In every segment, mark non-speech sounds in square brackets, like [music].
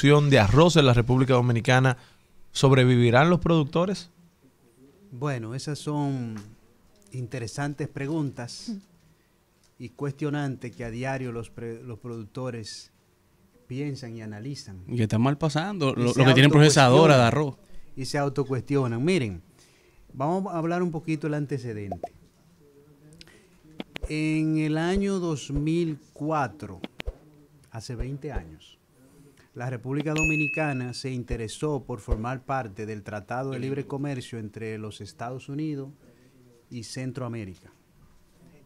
de arroz en la República Dominicana, ¿sobrevivirán los productores? Bueno, esas son interesantes preguntas y cuestionantes que a diario los, los productores piensan y analizan. Y que están mal pasando, lo, que tienen procesadora de arroz. Y se autocuestionan. Miren, vamos a hablar un poquito del antecedente. En el año 2004, hace 20 años, la República Dominicana se interesó por formar parte del Tratado de Libre Comercio entre los Estados Unidos y Centroamérica.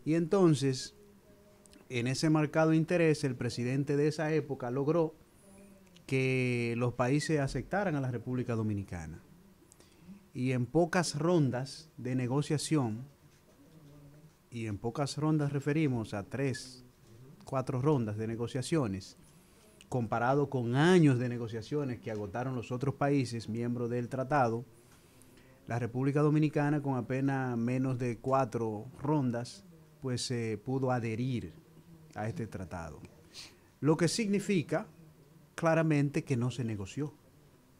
Y entonces, en ese marcado interés, el presidente de esa época logró que los países aceptaran a la República Dominicana. Y en pocas rondas de negociación, y en pocas rondas referimos a tres, cuatro rondas de negociaciones, comparado con años de negociaciones que agotaron los otros países miembros del tratado, la República Dominicana con apenas menos de cuatro rondas, pues se pudo adherir a este tratado. Lo que significa claramente que no se negoció,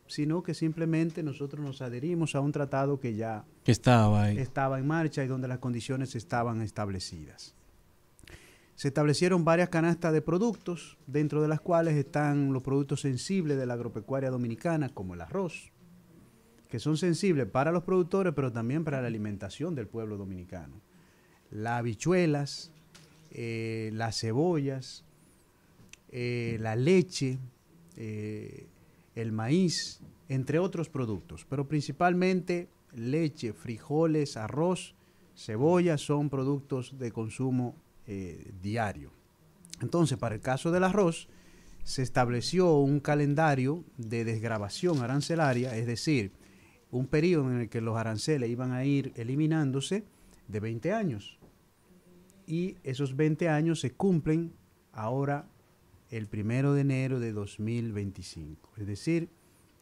sino que simplemente nosotros nos adherimos a un tratado que ya estaba, estaba en marcha y donde las condiciones estaban establecidas. Se establecieron varias canastas de productos, dentro de las cuales están los productos sensibles de la agropecuaria dominicana, como el arroz, que son sensibles para los productores, pero también para la alimentación del pueblo dominicano. Las habichuelas, eh, las cebollas, eh, la leche, eh, el maíz, entre otros productos, pero principalmente leche, frijoles, arroz, cebolla son productos de consumo diario. Entonces, para el caso del arroz, se estableció un calendario de desgrabación arancelaria, es decir, un periodo en el que los aranceles iban a ir eliminándose de 20 años. Y esos 20 años se cumplen ahora el primero de enero de 2025. Es decir,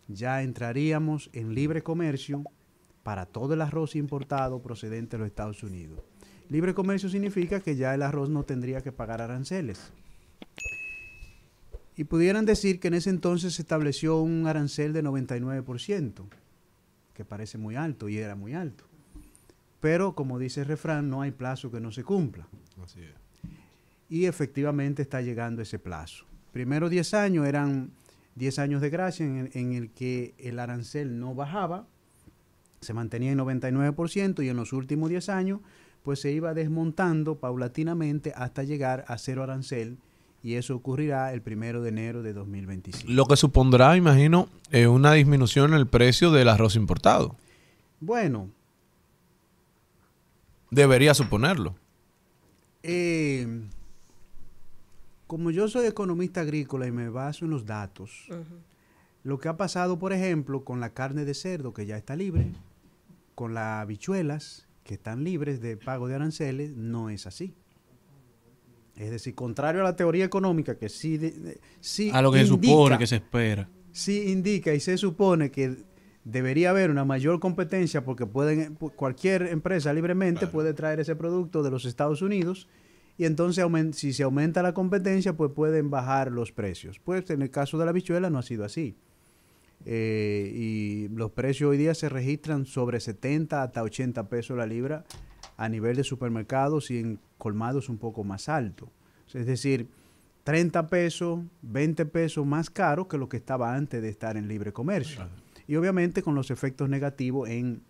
ya entraríamos en libre comercio para todo el arroz importado procedente de los Estados Unidos. Libre comercio significa que ya el arroz no tendría que pagar aranceles. Y pudieran decir que en ese entonces se estableció un arancel de 99% que parece muy alto y era muy alto. Pero como dice el refrán, no hay plazo que no se cumpla. Así es. Y efectivamente está llegando ese plazo. Primero 10 años eran 10 años de gracia en en el que el arancel no bajaba, se mantenía en 99% y en los últimos 10 años pues se iba desmontando paulatinamente hasta llegar a cero arancel y eso ocurrirá el primero de enero de 2025. Lo que supondrá, imagino, eh, una disminución en el precio del arroz importado. Bueno. Debería suponerlo. Eh, como yo soy economista agrícola y me baso en los datos, lo que ha pasado, por ejemplo, con la carne de cerdo que ya está libre, con las habichuelas que están libres de pago de aranceles, no es así. Es decir, contrario a la teoría económica que sí, sí a lo que se supone que se espera. Sí indica y se supone que debería haber una mayor competencia porque pueden cualquier empresa libremente puede traer ese producto de los Estados Unidos y entonces si se aumenta la competencia pues pueden bajar los precios. Pues en el caso de la bichuela no ha sido así. Eh, y los precios hoy día se registran sobre 70 hasta 80 pesos la libra a nivel de supermercados y en colmados un poco más alto. Es decir, 30 pesos, 20 pesos más caro que lo que estaba antes de estar en libre comercio. Y obviamente con los efectos negativos en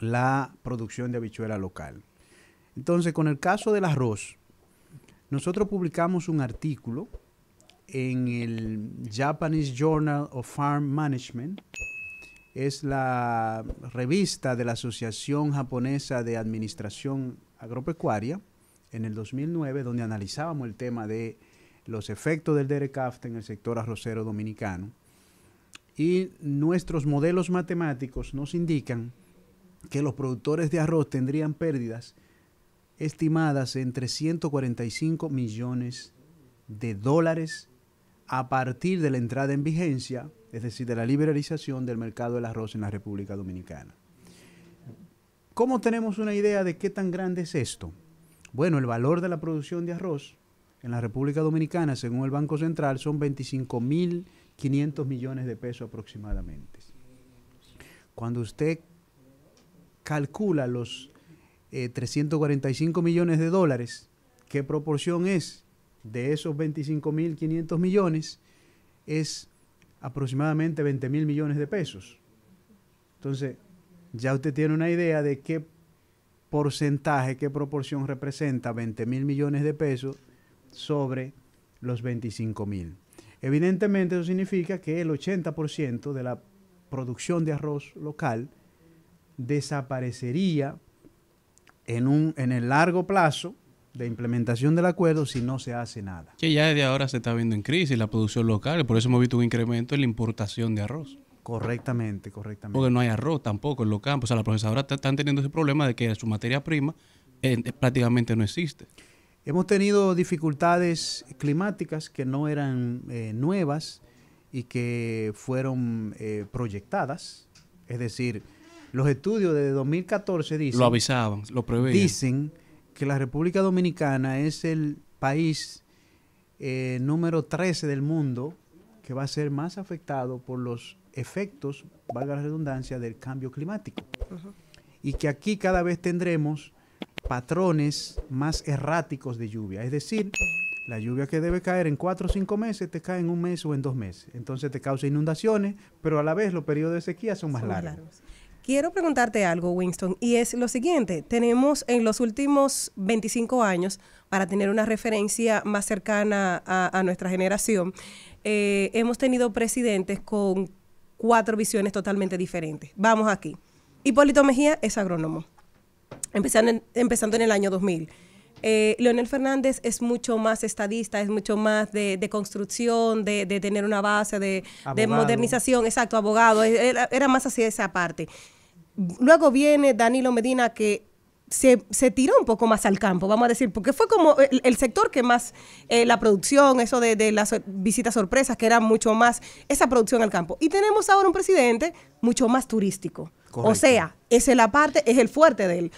la producción de habichuela local. Entonces, con el caso del arroz, nosotros publicamos un artículo en el Japanese Journal of Farm Management es la revista de la Asociación Japonesa de Administración Agropecuaria en el 2009, donde analizábamos el tema de los efectos del DERECAFTA en el sector arrocero dominicano. Y nuestros modelos matemáticos nos indican que los productores de arroz tendrían pérdidas estimadas en 345 millones de dólares a partir de la entrada en vigencia es decir, de la liberalización del mercado del arroz en la República Dominicana. ¿Cómo tenemos una idea de qué tan grande es esto? Bueno, el valor de la producción de arroz en la República Dominicana, según el Banco Central, son 25 mil 500 millones de pesos aproximadamente. Cuando usted calcula los 345 eh, millones de dólares, ¿qué proporción es de esos 25.500 millones? Es aproximadamente 20 mil millones de pesos. Entonces, ya usted tiene una idea de qué porcentaje, qué proporción representa 20 mil millones de pesos sobre los 25 mil. Evidentemente eso significa que el 80% de la producción de arroz local desaparecería en, un, en el largo plazo de implementación del acuerdo si no se hace nada. Que ya desde ahora se está viendo en crisis la producción local, por eso hemos visto un incremento en la importación de arroz. Correctamente, correctamente. Porque no hay arroz tampoco en los campos. O sea, las procesadoras están teniendo ese problema de que su materia prima eh, prácticamente no existe. Hemos tenido dificultades climáticas que no eran eh, nuevas y que fueron eh, proyectadas. Es decir, los estudios de 2014 dicen... Lo avisaban, lo preveían. Dicen que la República Dominicana es el país eh, número 13 del mundo que va a ser más afectado por los efectos, valga la redundancia, del cambio climático. Y que aquí cada vez tendremos patrones más erráticos de lluvia. Es decir, la lluvia que debe caer en cuatro o cinco meses te cae en un mes o en dos meses. Entonces te causa inundaciones, pero a la vez los periodos de sequía son más largos. Quiero preguntarte algo, Winston, y es lo siguiente. Tenemos en los últimos 25 años, para tener una referencia más cercana a, nuestra generación, eh, hemos tenido presidentes con cuatro visiones totalmente diferentes. Vamos aquí. Hipólito Mejía es agrónomo empezando en, empezando en el año 2000. Eh, Leonel Fernández es mucho más estadista, es mucho más de, construcción, de, tener una base, de, modernización, exacto, abogado, era, más hacia esa parte. Luego viene Danilo Medina que se, tiró un poco más al campo, vamos a decir, porque fue como el, sector que más, eh, la producción, eso de, las visitas sorpresas, que era mucho más esa producción al campo. Y tenemos ahora un presidente mucho más turístico. O sea, esa es la parte, es el fuerte de él.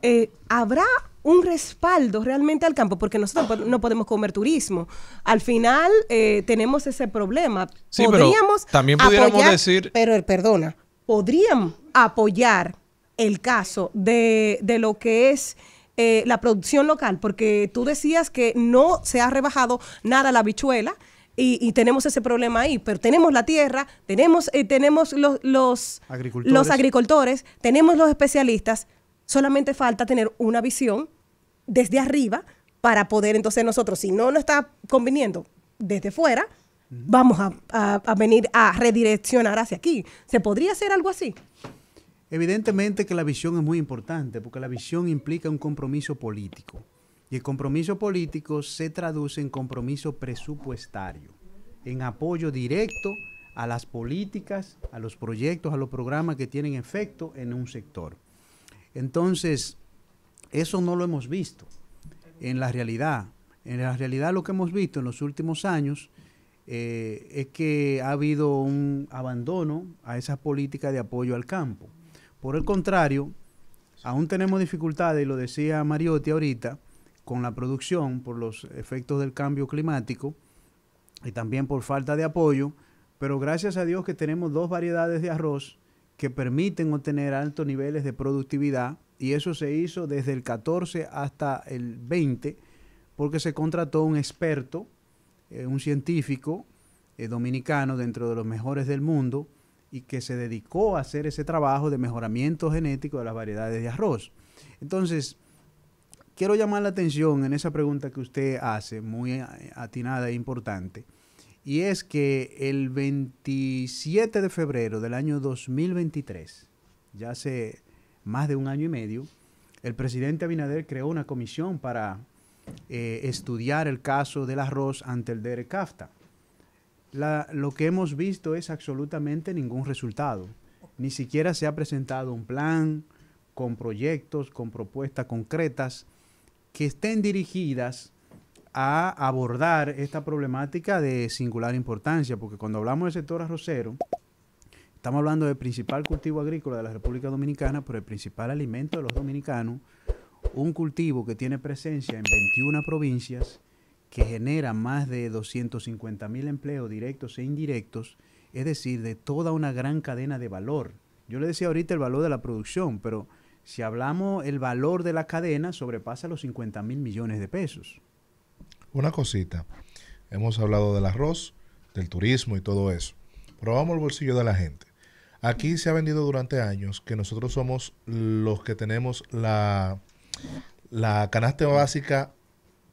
Eh, ¿habrá un respaldo realmente al campo? Porque nosotros no podemos comer turismo. Al final eh, tenemos ese problema. Sí, podríamos también pudiéramos decir... Pero, perdona, podrían apoyar el caso de, lo que es... Eh, la producción local, porque tú decías que no se ha rebajado nada la bichuela, y, tenemos ese problema ahí, pero tenemos la tierra, tenemos, tenemos los, los, los agricultores, tenemos los especialistas, Solamente falta tener una visión desde arriba para poder entonces nosotros, si no nos está conviniendo desde fuera, vamos a, venir a redireccionar hacia aquí. ¿Se podría hacer algo así? Evidentemente que la visión es muy importante porque la visión implica un compromiso político y el compromiso político se traduce en compromiso presupuestario, en apoyo directo a las políticas, a los proyectos, a los programas que tienen efecto en un sector. Entonces, eso no lo hemos visto en la realidad. En la realidad lo que hemos visto en los últimos años eh, es que ha habido un abandono a esa política de apoyo al campo. Por el contrario, aún tenemos dificultades, y lo decía Mariotti ahorita, con la producción por los efectos del cambio climático y también por falta de apoyo, pero gracias a Dios que tenemos dos variedades de arroz que permiten obtener altos niveles de productividad y eso se hizo desde el 14 hasta el 20 porque se contrató un experto, eh, un científico eh, dominicano dentro de los mejores del mundo y que se dedicó a hacer ese trabajo de mejoramiento genético de las variedades de arroz. Entonces, quiero llamar la atención en esa pregunta que usted hace, muy atinada e importante y es que el 27 de febrero del año 2023, ya hace más de un año y medio, el presidente Abinader creó una comisión para eh, estudiar el caso del arroz ante el DERECAFTA. Lo que hemos visto es absolutamente ningún resultado. Ni siquiera se ha presentado un plan con proyectos, con propuestas concretas que estén dirigidas a abordar esta problemática de singular importancia, porque cuando hablamos del sector arrocero, estamos hablando del principal cultivo agrícola de la República Dominicana, pero el principal alimento de los dominicanos, un cultivo que tiene presencia en 21 provincias, que genera más de 250 mil empleos directos e indirectos, es decir, de toda una gran cadena de valor. Yo le decía ahorita el valor de la producción, pero si hablamos el valor de la cadena sobrepasa los 50 mil millones de pesos. Una cosita, hemos hablado del arroz, del turismo y todo eso, pero vamos al bolsillo de la gente. Aquí se ha vendido durante años que nosotros somos los que tenemos la, la canasta básica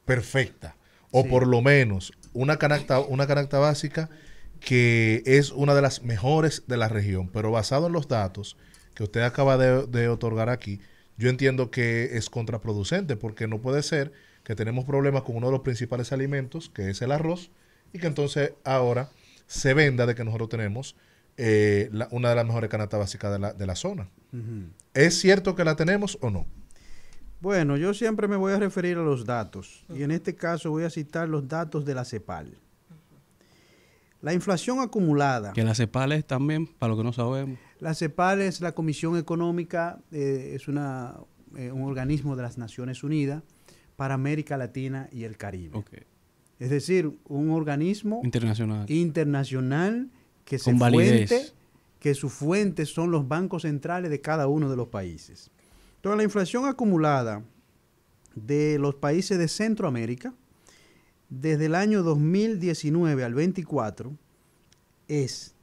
perfecta, o Sí. por lo menos una canasta, una canasta básica que es una de las mejores de la región, pero basado en los datos que usted acaba de, de otorgar aquí, yo entiendo que es contraproducente, porque no puede ser que tenemos problemas con uno de los principales alimentos, que es el arroz, y que entonces ahora se venda de que nosotros tenemos eh, la- una de las mejores canastas básicas de la, de la zona. ¿Es cierto que la tenemos o no? Bueno, yo siempre me voy a referir a los datos y en este caso voy a citar los datos de la CEPAL. La inflación acumulada, Que la CEPAL también, para lo que no sabemos. la CEPAL es la Comisión Económica, eh, es una, eh, un organismo de las Naciones Unidas para América Latina y el Caribe. Ok. Es decir, un organismo Internacional. internacional que se Con validez. fuente, que sus fuentes son los bancos centrales de cada uno de los países. Entonces, la inflación acumulada de los países de Centroamérica desde el año 2019 al 24 es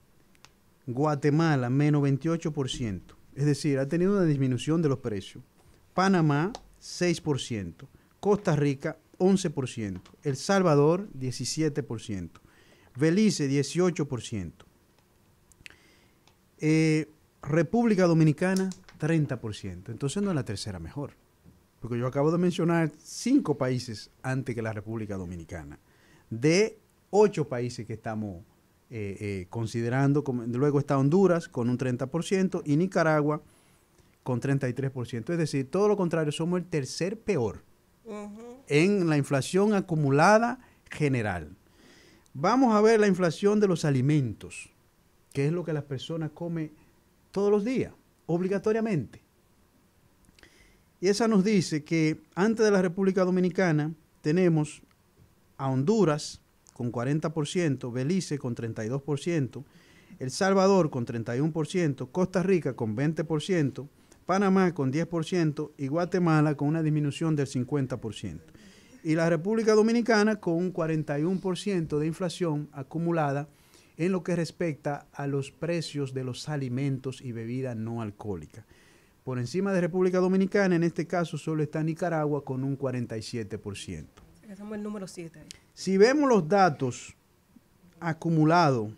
Guatemala menos 28%, es decir, ha tenido una disminución de los precios. Panamá 6%, Costa Rica 11%, El Salvador 17%, Belice 18%, eh, República Dominicana 30%. Entonces no es la tercera mejor, porque yo acabo de mencionar cinco países antes que la República Dominicana, de ocho países que estamos eh, eh, considerando, como- luego está Honduras con un 30% y Nicaragua con 33%. Es decir, todo lo contrario, somos el tercer peor en la inflación acumulada general. Vamos a ver la inflación de los alimentos, que es lo que las personas comen todos los días, obligatoriamente. Y esa nos dice que antes de la República Dominicana tenemos a Honduras con 40%, Belice con 32%, El Salvador con 31%, Costa Rica con 20%, Panamá con 10% y Guatemala con una disminución del 50%. Y la República Dominicana con un 41% de inflación acumulada en lo que respecta a los precios de los alimentos y bebidas no alcohólicas. Por encima de República Dominicana, en este caso solo está Nicaragua con un 47%. Somos el número 7 ahí. Si vemos los datos acumulados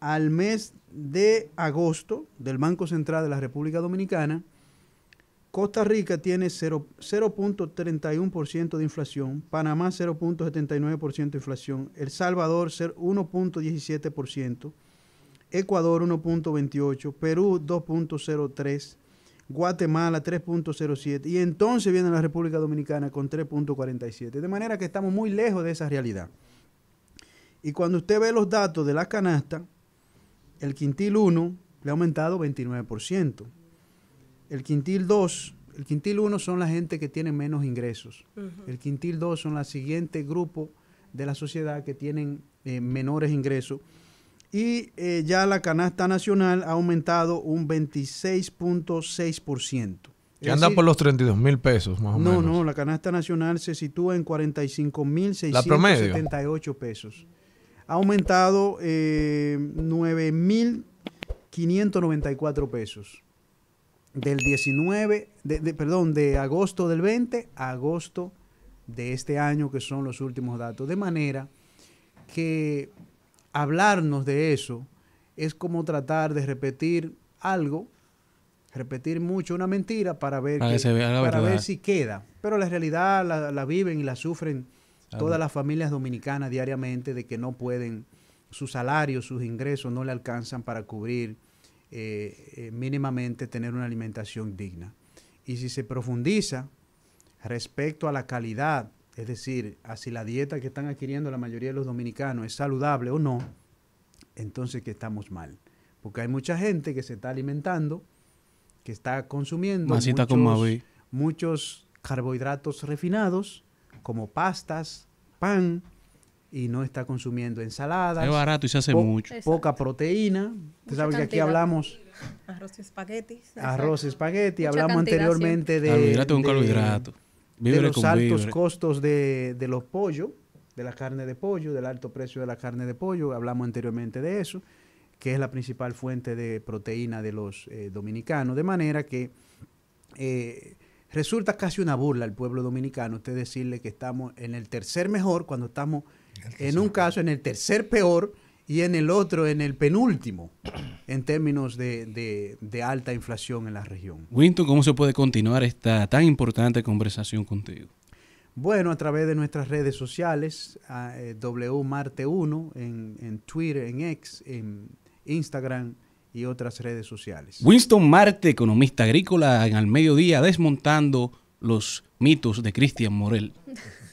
al mes de agosto del Banco Central de la República Dominicana, Costa Rica tiene 0 0.31% de inflación, Panamá 0.79% de inflación, El Salvador 0 1.17%, Ecuador 1.28%, Perú 2.03%, Guatemala 3.07% y entonces viene la República Dominicana con 3.47%. De manera que estamos muy lejos de esa realidad. Y cuando usted ve los datos de la canasta, el quintil 1 le ha aumentado 29%. El quintil 2, el quintil 1 son la gente que tiene menos ingresos. El quintil 2 son la siguiente grupo de la sociedad que tienen eh, menores ingresos. Y eh, ya la canasta nacional ha aumentado un 26.6%. Que anda decir, por los 32 mil pesos, más o no, menos. no, la canasta nacional se sitúa en 45.678 pesos. Ha aumentado eh, 9.594 pesos. Del 19, de, de- perdón, de agosto del 20 a agosto de este año, que son los últimos datos. De manera que hablarnos de eso es como tratar de repetir algo, repetir mucho una mentira para ver, Para que- que se vea la para ver si queda. Pero la realidad la, la viven y la sufren todas las familias dominicanas diariamente de que no pueden, sus salarios, sus ingresos no le alcanzan para cubrir eh, eh, mínimamente tener una alimentación digna. Y si se profundiza respecto a la calidad, es decir, a si la dieta que están adquiriendo la mayoría de los dominicanos es saludable o no, entonces que estamos mal. Porque hay mucha gente que se está alimentando, que está consumiendo muchos, Mavi. muchos carbohidratos refinados, como pastas, pan y no está consumiendo ensaladas. Es barato y se hace po- mucho. Poca proteína. Usted sabe que aquí hablamos Arroz y espaguetis. arroz, espagueti, Mucha hablamos cantidad anteriormente de, Carbohidrato con de- carbohidrato. de los con altos costos de, de los pollos, de la carne de pollo, del alto precio de la carne de pollo, hablamos anteriormente de eso, que es la principal fuente de proteína de los eh, dominicanos, de manera que eh, resulta casi una burla al pueblo dominicano usted decirle que estamos en el tercer mejor cuando estamos en un caso en el tercer peor y en el otro en el penúltimo [clears throat] en términos de, de- de alta inflación en la región. Winston, ¿cómo se puede continuar esta tan importante conversación contigo? Bueno, a través de nuestras redes sociales, eh, WMarte1 en, en Twitter, en X, en Instagram y otras redes sociales. Winston Marte, economista agrícola, en al mediodía desmontando los mitos de Cristian Morel. [laughs]